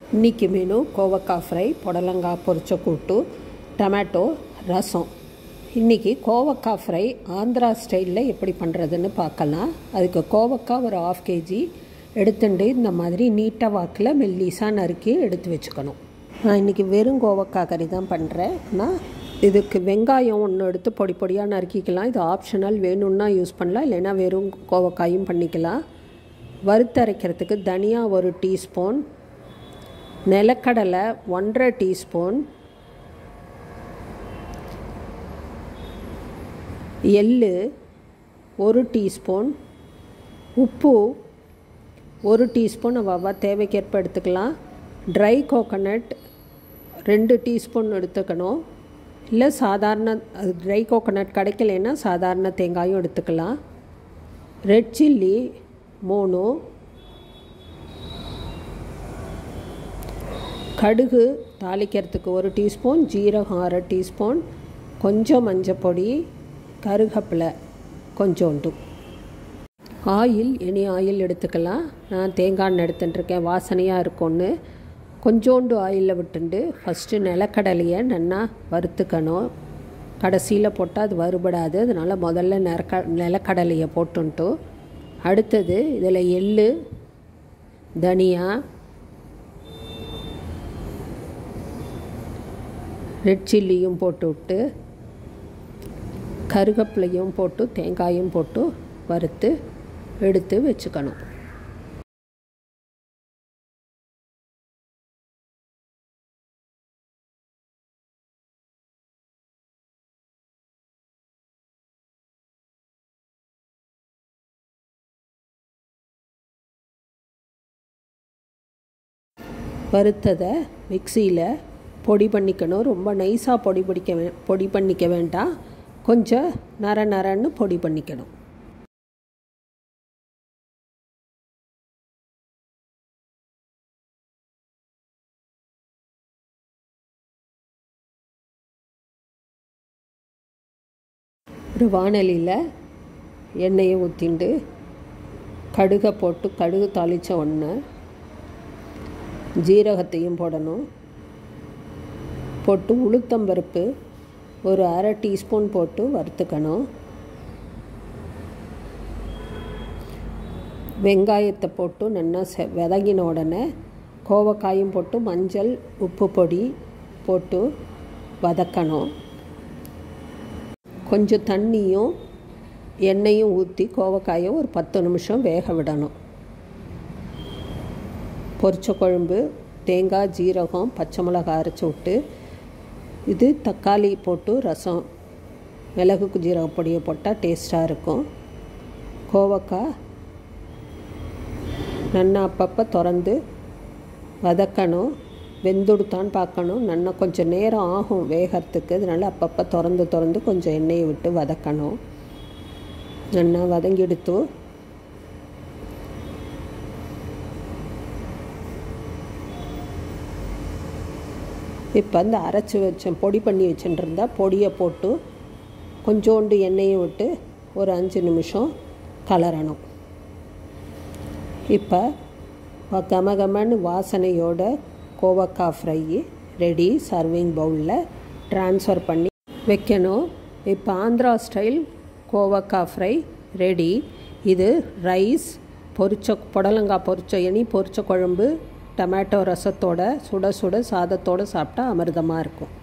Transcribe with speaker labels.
Speaker 1: இன்றைக்கி மெனு கோவக்காய் ஃப்ரை புடலங்காய் பொரிச்ச கூட்டு டொமேட்டோ ரசம். இன்றைக்கி கோவக்காய் ஃப்ரை ஆந்திரா ஸ்டைலில் எப்படி பண்ணுறதுன்னு பார்க்கலாம். அதுக்கு கோவக்காய் ஒரு ஆஃப் கேஜி எடுத்துட்டு இந்த மாதிரி நீட்டாக வாக்கில் மெல்லிஸாக நறுக்கி எடுத்து வச்சுக்கணும். நான் இன்றைக்கி வெறும் கோவக்காய் கறி தான் பண்ணுறேன் ஆனால் இதுக்கு வெங்காயம் ஒன்று எடுத்து பொடி பொடியாக நறுக்கிக்கலாம். இது ஆப்ஷனல் வேணும்னா யூஸ் பண்ணலாம். இல்லைன்னா வெறும் கோவக்காயும் பண்ணிக்கலாம். வறுத்தரைக்கிறதுக்கு தனியா ஒரு டீஸ்பூன் நிலக்கடலை ஒன்றரை டீஸ்பூன் எள்ளு ஒரு டீஸ்பூன் உப்பு ஒரு டீஸ்பூன் அவ்வளவா தேவைக்கேற்ப எடுத்துக்கலாம். ட்ரை கோகோனட் ரெண்டு டீஸ்பூன் எடுத்துக்கணும். இல்லை சாதாரண ட்ரை கோகோனட் கிடைக்கலன்னா சாதாரண தேங்காயும் எடுத்துக்கலாம். ரெட் சில்லி மூணு. கடுகு தாளிக்கிறதுக்கு ஒரு டீஸ்பூன் ஜீரகம் அரை டீஸ்பூன் கொஞ்சம் மஞ்சப்பொடி கருகப்பிலை கொஞ்சோண்டு. ஆயில் எனி ஆயில் எடுத்துக்கலாம். நான் தேங்காய் எண்ணெய் எடுத்துட்டுருக்கேன் வாசனையாக இருக்கும்னு. கொஞ்சோண்டு ஆயிலில் விட்டுண்டு ஃபஸ்ட்டு நிலக்கடலையை நல்லா வறுத்துக்கணும். கடைசியில் போட்டால் அது வறுபடாது. அதனால் முதல்ல நிறக்க நிலக்கடலையை போட்டுன்ட்டு அடுத்தது இதில் எள் தனியா ரெட் சில்லியும் போட்டு விட்டு கருகப்பிலையும் போட்டு தேங்காயும் போட்டு வறுத்து எடுத்து வச்சுக்கணும். வறுத்ததை மிக்சியில் பொடி பண்ணிக்கணும். ரொம்ப நைஸாக பொடி பிடிக்க வே பொடி பண்ணிக்க வேண்டாம். கொஞ்சம் நர நரன்னு பொடி பண்ணிக்கணும். ஒரு வானலியில் எண்ணெயை ஊற்றிண்டு கடுகை போட்டு கடுகு தாளித்த ஒன்று ஜீரகத்தையும் போடணும். போட்டு உளுத்தம் பருப்பு ஒரு அரை டீஸ்பூன் போட்டு வறுத்துக்கணும். வெங்காயத்தை போட்டு நல்லா செ விதங்கின உடனே கோவக்காயும் போட்டு மஞ்சள் உப்பு பொடி போட்டு வதக்கணும். கொஞ்சம் தண்ணியும் எண்ணெயும் ஊற்றி கோவக்காயை ஒரு பத்து நிமிஷம் வேக விடணும். பொரிச்ச குழம்பு தேங்காய் ஜீரகம் பச்சை மிளகாய் அரைச்சி விட்டு இது தக்காளி போட்டு ரசம் மிளகு குஜீரக பொடியை போட்டால் டேஸ்ட்டாக இருக்கும். கோவக்காய் நல்லா அப்பப்போ திறந்து வதக்கணும். வெந்துடுத்தான்னு பார்க்கணும். நல்லா கொஞ்சம் நேரம் ஆகும் வேகிறதுக்கு. அதனால் அப்பப்போ திறந்து திறந்து கொஞ்சம் எண்ணெயை விட்டு வதக்கணும். நல்லா வதங்கிடுத்து இப்போ இந்த அரைச்சி வச்சேன் பொடி பண்ணி வச்சுட்டுருந்தா பொடியை போட்டு கொஞ்சோண்டு எண்ணெயை விட்டு ஒரு அஞ்சு நிமிஷம் கலரணும். இப்போ கமகமன்னு வாசனையோட கோவக்காய் ஃப்ரை ரெடி சர்விங் பவுலில் ட்ரான்ஸ்ஃபர் பண்ணி வைக்கணும். இப்போ ஆந்திரா ஸ்டைல் கோவக்காய் ஃப்ரை ரெடி. இது ரைஸ் பொரிச்ச புடலங்காய் பொரிச்ச இனி பொரிச்ச குழம்பு டொமேட்டோ ரசத்தோட சுட சுட சாதத்தோடு சாப்பிட்டா அமிர்தமாக இருக்கும்.